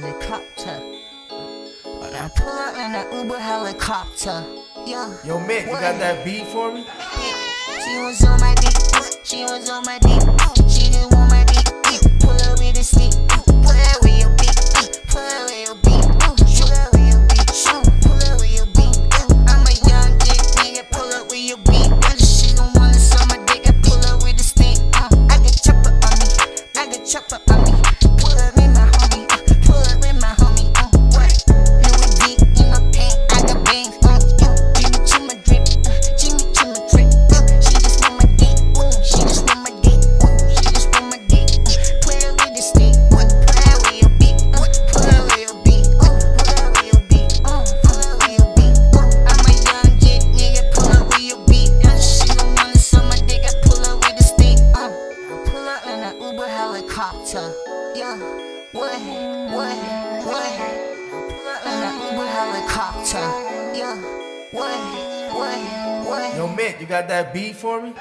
helicopter. I pull up in an Uber helicopter. Yeah. Yo, Mick, what? you got that beat for me? She was on my deep. She was on my deep. helicopter. Yeah, what, what, what? Uber helicopter. Yeah, what, what, what? Yo, Mick, you got that beat for me?